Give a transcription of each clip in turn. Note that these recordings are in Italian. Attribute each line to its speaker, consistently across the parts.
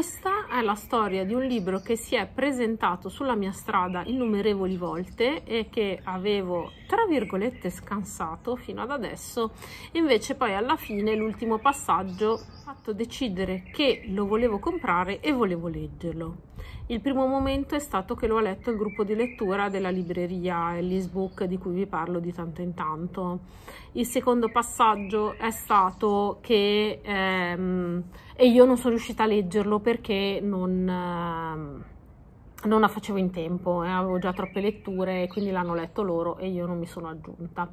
Speaker 1: questa è la storia di un libro che si è presentato sulla mia strada innumerevoli volte e che avevo tra virgolette scansato fino ad adesso. Invece poi alla fine l'ultimo passaggio fatto decidere che lo volevo comprare e volevo leggerlo il primo momento è stato che l'ho letto il gruppo di lettura della libreria Ellis Book di cui vi parlo di tanto in tanto. Il secondo passaggio è stato che ehm, e io non sono riuscita a leggerlo perché non... Ehm, non la facevo in tempo, eh, avevo già troppe letture e quindi l'hanno letto loro e io non mi sono aggiunta.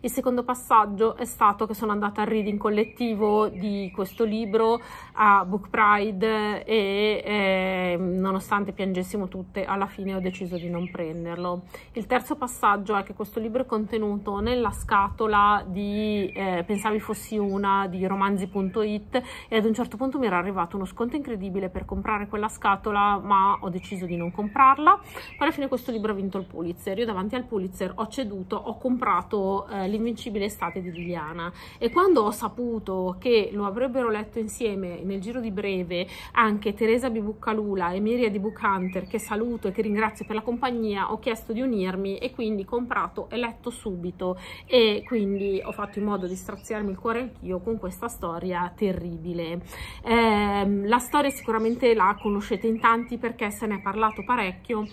Speaker 1: Il secondo passaggio è stato che sono andata al reading collettivo di questo libro a Book Pride e eh, nonostante piangessimo tutte alla fine ho deciso di non prenderlo. Il terzo passaggio è che questo libro è contenuto nella scatola di eh, Pensavi fossi una di romanzi.it e ad un certo punto mi era arrivato uno sconto incredibile per comprare quella scatola ma ho deciso di non comprarla. Poi alla fine questo libro ha vinto il Pulitzer. Io davanti al Pulitzer ho ceduto ho comprato eh, l'invincibile estate di Liliana. E quando ho saputo che lo avrebbero letto insieme nel giro di breve anche Teresa Bibuccalula e Miria di Book Hunter che saluto e che ringrazio per la compagnia ho chiesto di unirmi e quindi comprato e letto subito. E quindi ho fatto in modo di straziarmi il cuore anch'io con questa storia terribile. Eh, la storia sicuramente la conoscete in tanti perché se ne è parlato parecchio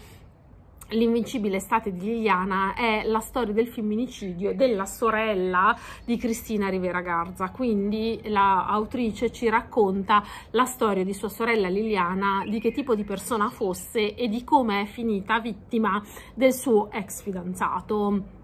Speaker 1: L'invincibile estate di Liliana è la storia del femminicidio della sorella di Cristina Rivera Garza, quindi l'autrice la ci racconta la storia di sua sorella Liliana, di che tipo di persona fosse e di come è finita vittima del suo ex fidanzato.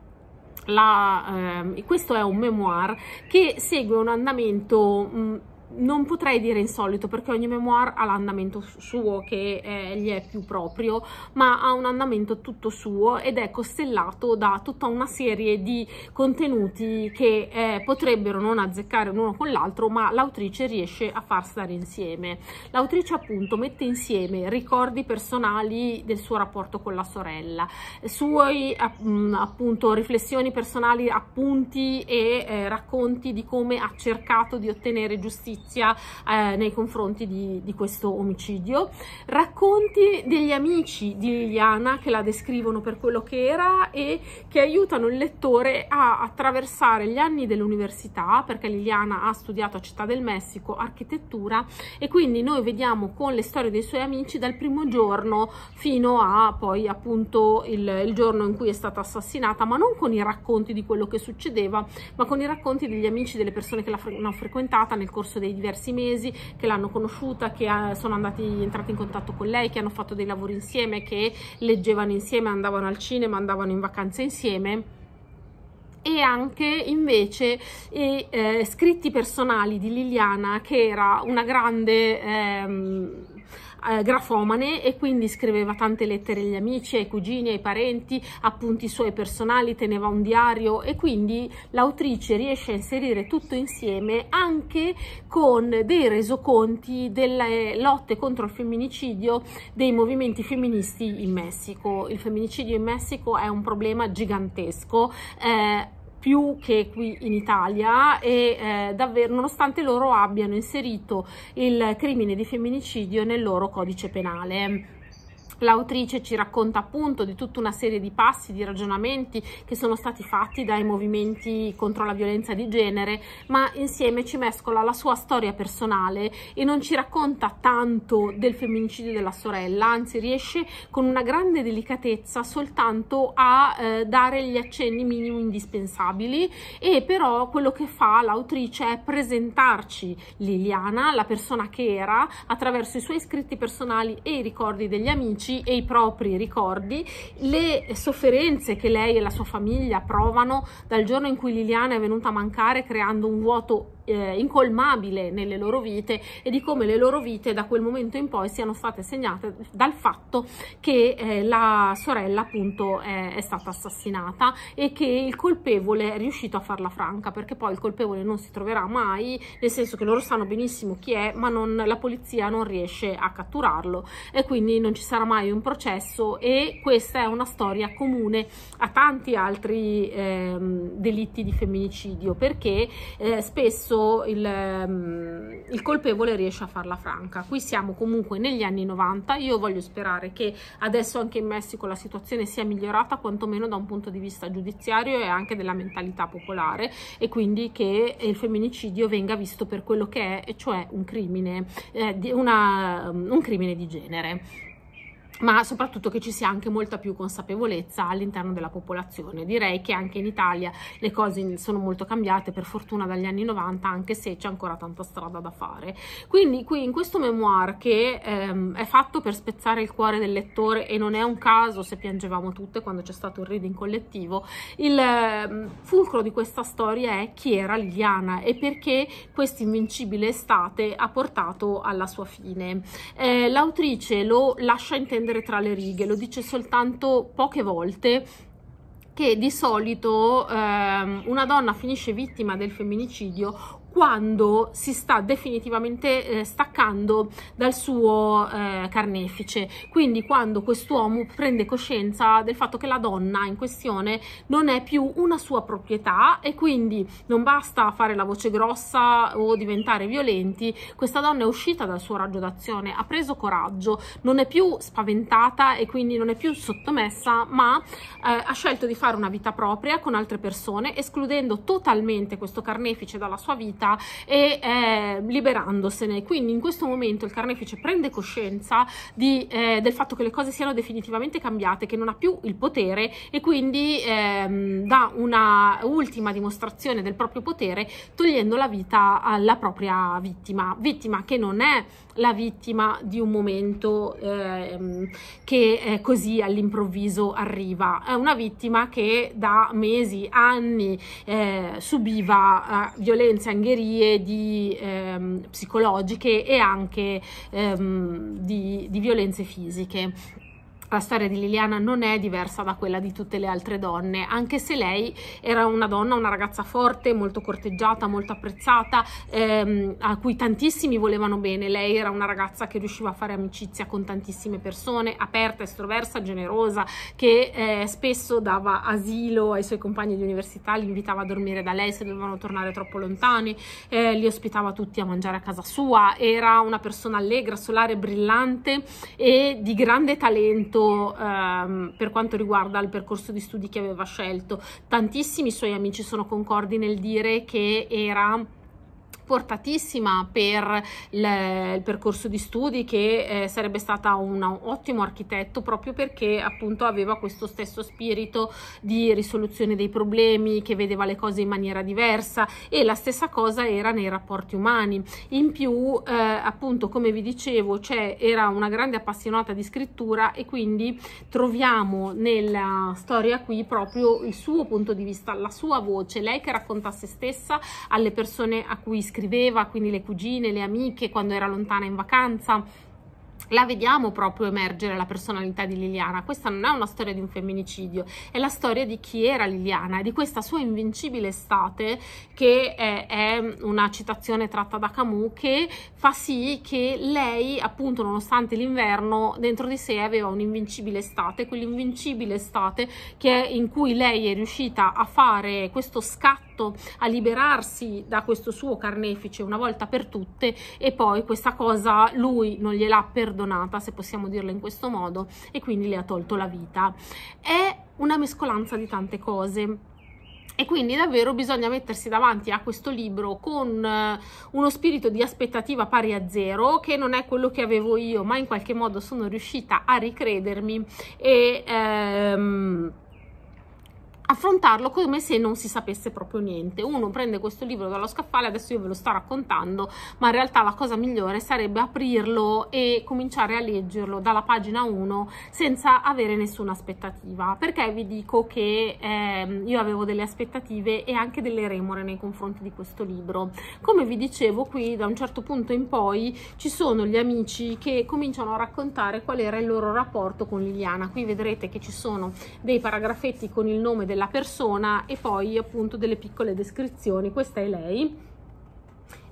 Speaker 1: La, eh, questo è un memoir che segue un andamento mh, non potrei dire insolito perché ogni memoir ha l'andamento suo che eh, gli è più proprio, ma ha un andamento tutto suo ed è costellato da tutta una serie di contenuti che eh, potrebbero non azzeccare l'uno con l'altro, ma l'autrice riesce a far stare insieme. L'autrice appunto mette insieme ricordi personali del suo rapporto con la sorella, suoi appunto riflessioni personali, appunti e eh, racconti di come ha cercato di ottenere giustizia giustizia eh, nei confronti di, di, questo omicidio, racconti degli amici di Liliana che la descrivono per quello che era e che aiutano il lettore a attraversare gli anni dell'università, perché Liliana ha studiato a Città del Messico architettura e quindi noi vediamo con le storie dei suoi amici dal primo giorno fino a poi appunto il, il giorno in cui è stata assassinata, ma non con i racconti di quello che succedeva, ma con i racconti degli amici, delle persone che l'hanno frequentata nel corso dei diversi mesi, che l'hanno conosciuta, che eh, sono andati, entrati in contatto con lei, che hanno fatto dei lavori insieme, che leggevano insieme, andavano al cinema, andavano in vacanza insieme. E anche invece eh, scritti personali di Liliana che era una grande ehm, eh, grafomane e quindi scriveva tante lettere agli amici, ai cugini, ai parenti, appunti suoi personali, teneva un diario e quindi l'autrice riesce a inserire tutto insieme anche con dei resoconti delle lotte contro il femminicidio dei movimenti femministi in Messico. Il femminicidio in Messico è un problema gigantesco. Eh, più che qui in Italia e eh, davvero nonostante loro abbiano inserito il crimine di femminicidio nel loro codice penale. L'autrice ci racconta appunto di tutta una serie di passi, di ragionamenti che sono stati fatti dai movimenti contro la violenza di genere, ma insieme ci mescola la sua storia personale e non ci racconta tanto del femminicidio della sorella, anzi riesce con una grande delicatezza soltanto a eh, dare gli accenni minimi indispensabili e però quello che fa l'autrice è presentarci Liliana, la persona che era, attraverso i suoi scritti personali e i ricordi degli amici e i propri ricordi, le sofferenze che lei e la sua famiglia provano dal giorno in cui Liliana è venuta a mancare creando un vuoto eh, incolmabile nelle loro vite e di come le loro vite da quel momento in poi siano state segnate dal fatto che eh, la sorella appunto è, è, stata assassinata e che il colpevole è riuscito a farla franca perché poi il colpevole non si troverà mai nel senso che loro sanno benissimo chi è ma non, la polizia non riesce a catturarlo e quindi non ci sarà mai un processo e questa è una storia comune a tanti altri eh, delitti di femminicidio perché eh, spesso il, um, il, colpevole riesce a farla franca. Qui siamo comunque negli anni 90, io voglio sperare che adesso anche in Messico la situazione sia migliorata quantomeno da un punto di vista giudiziario e anche della mentalità popolare e quindi che il femminicidio venga visto per quello che è, cioè un crimine, eh, una, un crimine di genere ma soprattutto che ci sia anche molta più consapevolezza all'interno della popolazione. Direi che anche in Italia le cose sono molto cambiate, per fortuna dagli anni 90, anche se c'è ancora tanta strada da fare. Quindi qui in questo memoir che ehm, è fatto per spezzare il cuore del lettore e non è un caso se piangevamo tutte quando c'è stato il reading collettivo, il eh, fulcro di questa storia è chi era Liliana e perché questa invincibile estate ha portato alla sua fine. Eh, L'autrice lo lascia intendere prendere tra le righe, lo dice soltanto poche volte che di solito ehm, una donna finisce vittima del femminicidio quando si sta definitivamente eh, staccando dal suo eh, carnefice, quindi quando quest'uomo prende coscienza del fatto che la donna in questione non è più una sua proprietà e quindi non basta fare la voce grossa o diventare violenti, questa donna è uscita dal suo raggio d'azione, ha preso coraggio, non è più spaventata e quindi non è più sottomessa, ma eh, ha scelto di fare una vita propria con altre persone, escludendo totalmente questo carnefice dalla sua vita vita e eh, liberandosene. Quindi in questo momento il carnefice prende coscienza di, eh, del fatto che le cose siano definitivamente cambiate, che non ha più il potere e quindi ehm, dà una ultima dimostrazione del proprio potere togliendo la vita alla propria vittima, vittima che non è la vittima di un momento ehm, che eh, così all'improvviso arriva, è una vittima che da mesi, anni eh, subiva eh, violenze, angherie di, ehm, psicologiche e anche ehm, di, di violenze fisiche la storia di Liliana non è diversa da quella di tutte le altre donne, anche se lei era una donna, una ragazza forte, molto corteggiata, molto apprezzata, ehm, a cui tantissimi volevano bene. Lei era una ragazza che riusciva a fare amicizia con tantissime persone, aperta, estroversa, generosa, che eh, spesso dava asilo ai suoi compagni di università, li invitava a dormire da lei se dovevano tornare troppo lontani, eh, li ospitava tutti a mangiare a casa sua, era una persona allegra, solare, brillante e di grande talento ehm, per quanto riguarda il percorso di studi che aveva scelto. Tantissimi suoi amici sono concordi nel dire che era portatissima per il, percorso di studi che eh, sarebbe stata un ottimo architetto proprio perché appunto aveva questo stesso spirito di risoluzione dei problemi che vedeva le cose in maniera diversa e la stessa cosa era nei rapporti umani. In più eh, appunto come vi dicevo cioè era una grande appassionata di scrittura e quindi troviamo nella storia qui proprio il suo punto di vista la sua voce lei che racconta se stessa alle persone a cui scrive scriveva, quindi le cugine, le amiche, quando era lontana in vacanza la vediamo proprio emergere la personalità di Liliana. Questa non è una storia di un femminicidio, è la storia di chi era Liliana, di questa sua invincibile estate che è, è, una citazione tratta da Camus che fa sì che lei, appunto, nonostante l'inverno, dentro di sé aveva un'invincibile estate, quell'invincibile estate in cui lei è riuscita a fare questo scatto, a liberarsi da questo suo carnefice una volta per tutte e poi questa cosa lui non gliel'ha perdonata, se possiamo dirlo in questo modo, e quindi le ha tolto la vita. È una mescolanza di tante cose. E quindi davvero bisogna mettersi davanti a questo libro con uh, uno spirito di aspettativa pari a zero, che non è quello che avevo io, ma in qualche modo sono riuscita a ricredermi e... Um, affrontarlo come se non si sapesse proprio niente. Uno prende questo libro dallo scaffale, adesso io ve lo sto raccontando, ma in realtà la cosa migliore sarebbe aprirlo e cominciare a leggerlo dalla pagina 1 senza avere nessuna aspettativa. Perché vi dico che eh, io avevo delle aspettative e anche delle remore nei confronti di questo libro. Come vi dicevo qui, da un certo punto in poi ci sono gli amici che cominciano a raccontare qual era il loro rapporto con Liliana. Qui vedrete che ci sono dei paragrafetti con il nome del della persona e poi appunto delle piccole descrizioni. Questa è lei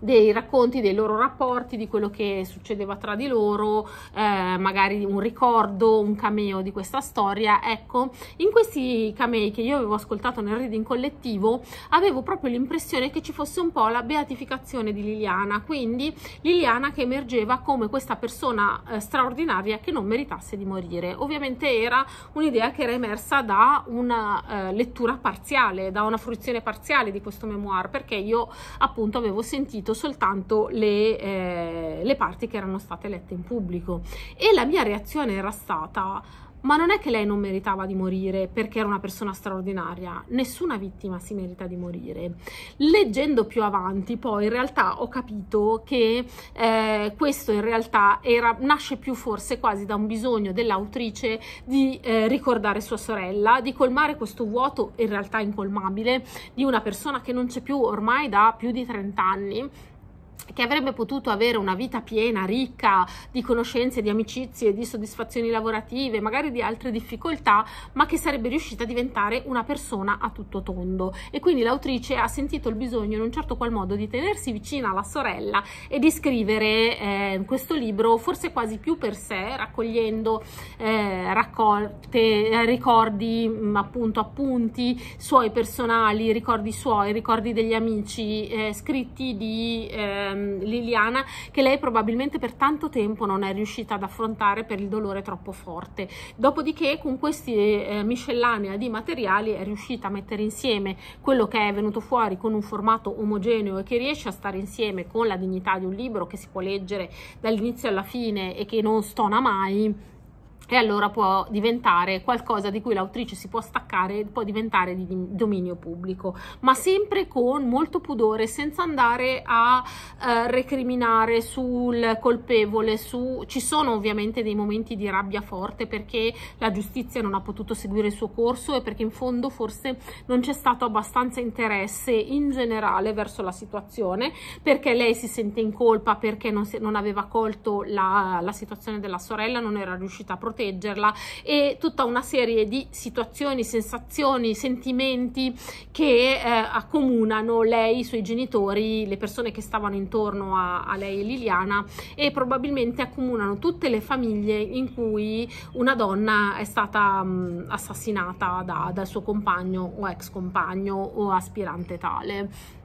Speaker 1: dei racconti dei loro rapporti, di quello che succedeva tra di loro, eh, magari un ricordo, un cameo di questa storia. Ecco, in questi camei che io avevo ascoltato nel reading collettivo, avevo proprio l'impressione che ci fosse un po' la beatificazione di Liliana, quindi Liliana che emergeva come questa persona eh, straordinaria che non meritasse di morire. Ovviamente era un'idea che era emersa da una eh, lettura parziale, da una fruizione parziale di questo memoir, perché io appunto avevo sentito soltanto le, eh, le parti che erano state lette in pubblico. E la mia reazione era stata ma non è che lei non meritava di morire perché era una persona straordinaria, nessuna vittima si merita di morire. Leggendo più avanti, poi in realtà ho capito che eh, questo in realtà era, nasce più forse quasi da un bisogno dell'autrice di eh, ricordare sua sorella, di colmare questo vuoto in realtà incolmabile di una persona che non c'è più ormai da più di 30 anni che avrebbe potuto avere una vita piena, ricca di conoscenze, di amicizie, di soddisfazioni lavorative, magari di altre difficoltà, ma che sarebbe riuscita a diventare una persona a tutto tondo. E quindi l'autrice ha sentito il bisogno in un certo qual modo di tenersi vicina alla sorella e di scrivere eh, questo libro forse quasi più per sé, raccogliendo eh, raccolte, eh, ricordi, mm, appunto appunti suoi personali, ricordi suoi, ricordi degli amici, eh, scritti di eh, ehm, Liliana che lei probabilmente per tanto tempo non è riuscita ad affrontare per il dolore troppo forte. Dopodiché con questi eh, miscellanea di materiali è riuscita a mettere insieme quello che è venuto fuori con un formato omogeneo e che riesce a stare insieme con la dignità di un libro che si può leggere dall'inizio alla fine e che non stona mai e allora può diventare qualcosa di cui l'autrice si può staccare, può diventare di dominio pubblico, ma sempre con molto pudore, senza andare a eh, recriminare sul colpevole, su... ci sono ovviamente dei momenti di rabbia forte perché la giustizia non ha potuto seguire il suo corso e perché in fondo forse non c'è stato abbastanza interesse in generale verso la situazione, perché lei si sente in colpa perché non, si, non aveva colto la, la situazione della sorella, non era riuscita a proteggere proteggerla. E tutta una serie di situazioni, sensazioni, sentimenti che eh, accomunano lei, i suoi genitori, le persone che stavano intorno a, a lei e Liliana e probabilmente accomunano tutte le famiglie in cui una donna è stata mh, assassinata da, dal suo compagno o ex compagno o aspirante tale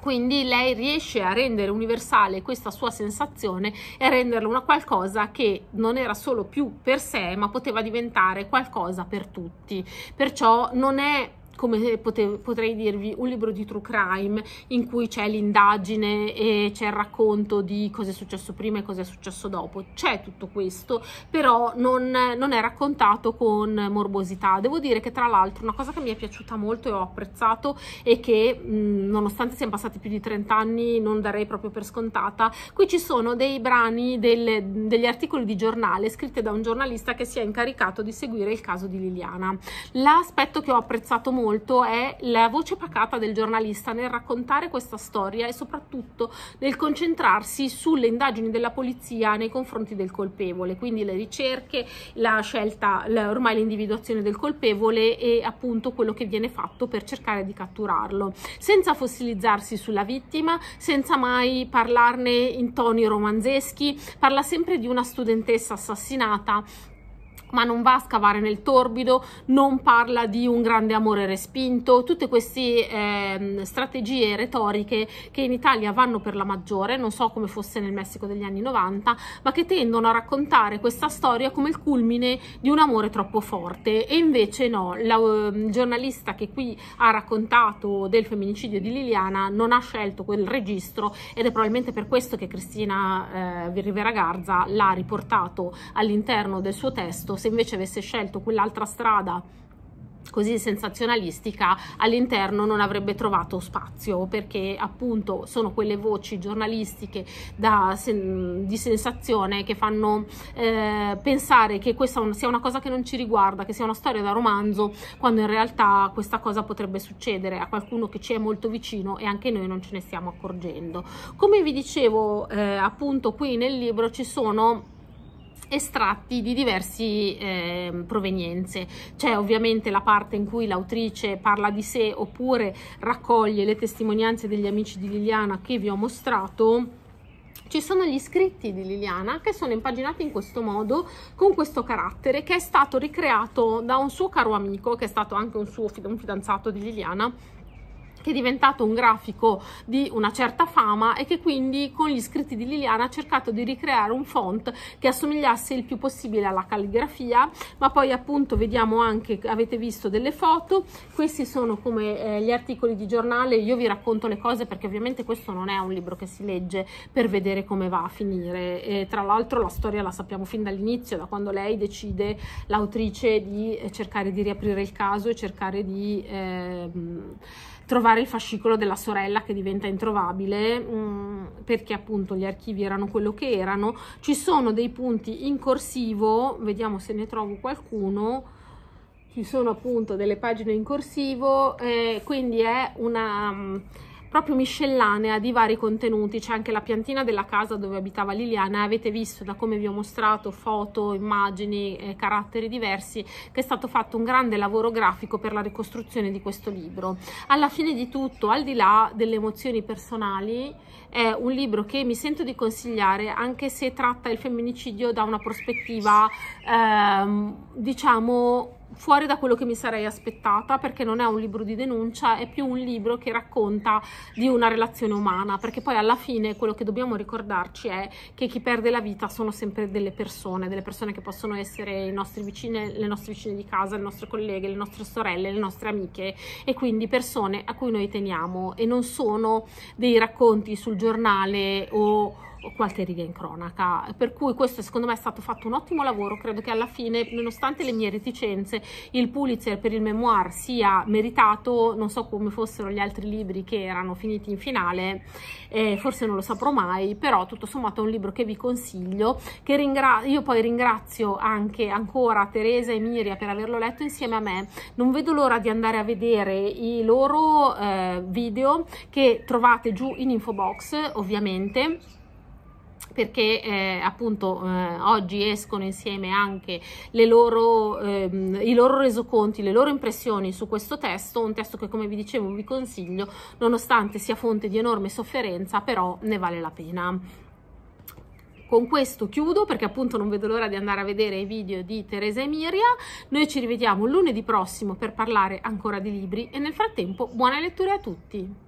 Speaker 1: quindi lei riesce a rendere universale questa sua sensazione e a renderla una qualcosa che non era solo più per sé ma poteva diventare qualcosa per tutti. Perciò non è come potevo, potrei dirvi, un libro di true crime in cui c'è l'indagine e c'è il racconto di cosa è successo prima e cosa è successo dopo. C'è tutto questo, però non, non è raccontato con morbosità. Devo dire che tra l'altro una cosa che mi è piaciuta molto e ho apprezzato e che mh, nonostante siano passati più di 30 anni non darei proprio per scontata, qui ci sono dei brani, delle, degli articoli di giornale scritti da un giornalista che si è incaricato di seguire il caso di Liliana. L'aspetto che ho apprezzato molto molto è la voce pacata del giornalista nel raccontare questa storia e soprattutto nel concentrarsi sulle indagini della polizia nei confronti del colpevole, quindi le ricerche, la scelta, ormai l'individuazione del colpevole e appunto quello che viene fatto per cercare di catturarlo, senza fossilizzarsi sulla vittima, senza mai parlarne in toni romanzeschi, parla sempre di una studentessa assassinata ma non va a scavare nel torbido, non parla di un grande amore respinto, tutte queste eh, strategie retoriche che in Italia vanno per la maggiore, non so come fosse nel Messico degli anni 90, ma che tendono a raccontare questa storia come il culmine di un amore troppo forte. E invece no, la, il giornalista che qui ha raccontato del femminicidio di Liliana non ha scelto quel registro ed è probabilmente per questo che Cristina eh, Rivera Garza l'ha riportato all'interno del suo testo se invece avesse scelto quell'altra strada così sensazionalistica all'interno non avrebbe trovato spazio perché appunto sono quelle voci giornalistiche da, di sensazione che fanno eh, pensare che questa sia una cosa che non ci riguarda, che sia una storia da romanzo quando in realtà questa cosa potrebbe succedere a qualcuno che ci è molto vicino e anche noi non ce ne stiamo accorgendo. Come vi dicevo eh, appunto qui nel libro ci sono estratti di diversi eh, provenienze. C'è ovviamente la parte in cui l'autrice parla di sé oppure raccoglie le testimonianze degli amici di Liliana che vi ho mostrato. Ci sono gli scritti di Liliana che sono impaginati in questo modo, con questo carattere, che è stato ricreato da un suo caro amico, che è stato anche un suo un fidanzato di Liliana, che è diventato un grafico di una certa fama e che quindi con gli scritti di Liliana ha cercato di ricreare un font che assomigliasse il più possibile alla calligrafia, ma poi appunto vediamo anche, avete visto delle foto, questi sono come eh, gli articoli di giornale, io vi racconto le cose perché ovviamente questo non è un libro che si legge per vedere come va a finire, e tra l'altro la storia la sappiamo fin dall'inizio, da quando lei decide, l'autrice, di eh, cercare di riaprire il caso e cercare di... Eh, trovare il fascicolo della sorella che diventa introvabile mh, mm, perché appunto gli archivi erano quello che erano. Ci sono dei punti in corsivo, vediamo se ne trovo qualcuno. Ci sono appunto delle pagine in corsivo, eh, quindi è una mm, proprio miscellanea di vari contenuti, c'è anche la piantina della casa dove abitava Liliana, avete visto da come vi ho mostrato foto, immagini, eh, caratteri diversi, che è stato fatto un grande lavoro grafico per la ricostruzione di questo libro. Alla fine di tutto, al di là delle emozioni personali, è un libro che mi sento di consigliare anche se tratta il femminicidio da una prospettiva, ehm, diciamo, fuori da quello che mi sarei aspettata perché non è un libro di denuncia, è più un libro che racconta di una relazione umana, perché poi alla fine quello che dobbiamo ricordarci è che chi perde la vita sono sempre delle persone, delle persone che possono essere vicine, le nostre vicine di casa, le nostre colleghe, le nostre sorelle, le nostre amiche e quindi persone a cui noi teniamo e non sono dei racconti sul giornale o qualche riga in cronaca, per cui questo secondo me è stato fatto un ottimo lavoro, credo che alla fine, nonostante le mie reticenze, il Pulitzer per il memoir sia meritato, non so come fossero gli altri libri che erano finiti in finale, eh, forse non lo saprò mai, però tutto sommato è un libro che vi consiglio, che ringra io poi ringrazio anche ancora Teresa e Miria per averlo letto insieme a me, non vedo l'ora di andare a vedere i loro eh, video che trovate giù in info box ovviamente perché eh, appunto eh, oggi escono insieme anche loro, ehm, i loro resoconti, le loro impressioni su questo testo, un testo che come vi dicevo vi consiglio, nonostante sia fonte di enorme sofferenza, però ne vale la pena. Con questo chiudo perché appunto non vedo l'ora di andare a vedere i video di Teresa e Miria. Noi ci rivediamo lunedì prossimo per parlare ancora di libri e nel frattempo buone letture a tutti!